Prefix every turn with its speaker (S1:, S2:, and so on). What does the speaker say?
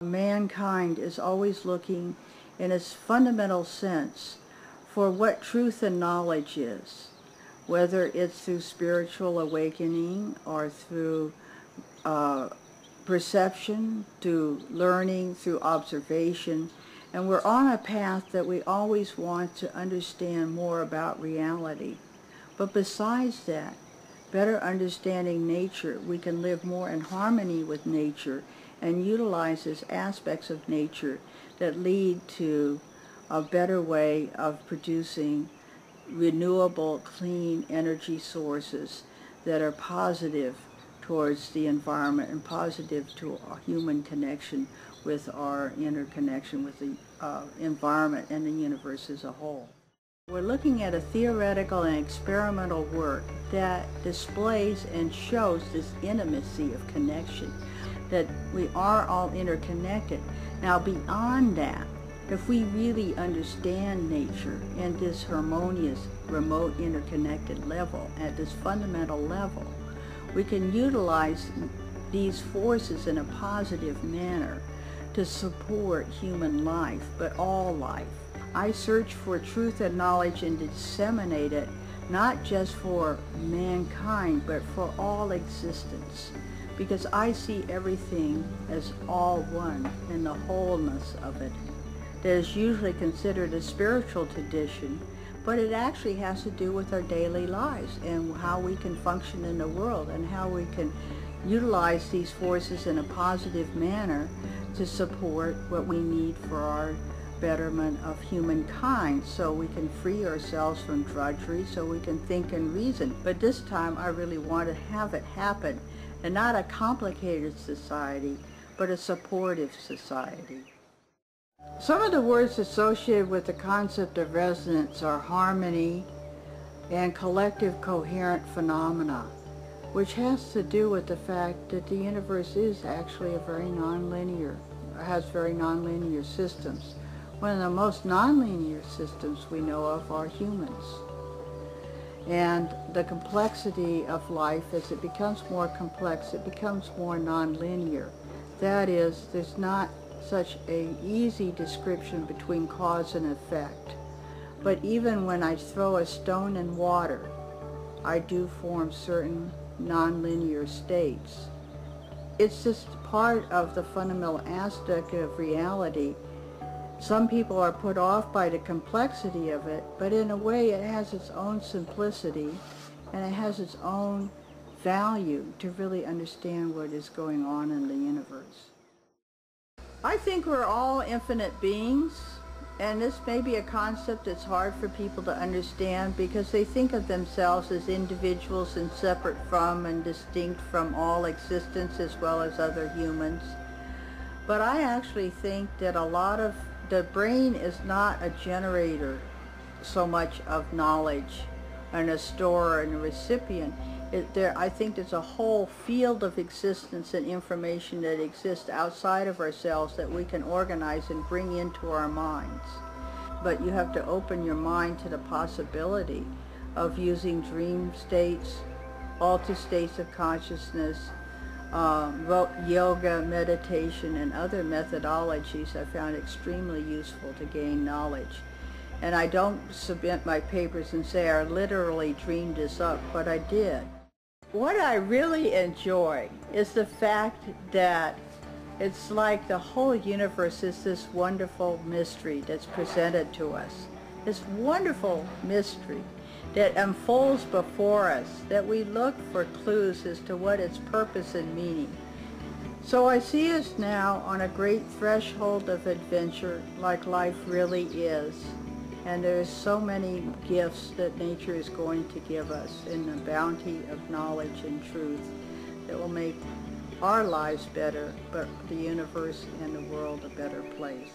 S1: Mankind is always looking in its fundamental sense for what truth and knowledge is, whether it's through spiritual awakening or through uh, perception, through learning, through observation. And we're on a path that we always want to understand more about reality. But besides that, better understanding nature, we can live more in harmony with nature and utilizes aspects of nature that lead to a better way of producing renewable, clean energy sources that are positive towards the environment and positive to human connection with our interconnection with the uh, environment and the universe as a whole. We're looking at a theoretical and experimental work that displays and shows this intimacy of connection that we are all interconnected. Now beyond that, if we really understand nature and this harmonious, remote, interconnected level, at this fundamental level, we can utilize these forces in a positive manner to support human life, but all life. I search for truth and knowledge and disseminate it, not just for mankind, but for all existence because I see everything as all one in the wholeness of it. That is usually considered a spiritual tradition, but it actually has to do with our daily lives and how we can function in the world and how we can utilize these forces in a positive manner to support what we need for our betterment of humankind so we can free ourselves from drudgery so we can think and reason. But this time I really want to have it happen and not a complicated society, but a supportive society. Some of the words associated with the concept of resonance are harmony and collective coherent phenomena, which has to do with the fact that the universe is actually a very nonlinear, has very nonlinear systems. One of the most nonlinear systems we know of are humans. And the complexity of life as it becomes more complex it becomes more nonlinear. That is there's not such a easy description between cause and effect. But even when I throw a stone in water I do form certain nonlinear states. It's just part of the fundamental aspect of reality some people are put off by the complexity of it, but in a way it has its own simplicity and it has its own value to really understand what is going on in the universe. I think we're all infinite beings and this may be a concept that's hard for people to understand because they think of themselves as individuals and separate from and distinct from all existence as well as other humans. But I actually think that a lot of the brain is not a generator so much of knowledge and a store and a recipient. It, there, I think there's a whole field of existence and information that exists outside of ourselves that we can organize and bring into our minds. But you have to open your mind to the possibility of using dream states, altered states of consciousness, um, yoga, meditation, and other methodologies I found extremely useful to gain knowledge. And I don't submit my papers and say I literally dreamed this up, but I did. What I really enjoy is the fact that it's like the whole universe is this wonderful mystery that's presented to us. This wonderful mystery that unfolds before us, that we look for clues as to what its purpose and meaning. So I see us now on a great threshold of adventure like life really is. And there's so many gifts that nature is going to give us in the bounty of knowledge and truth that will make our lives better, but the universe and the world a better place.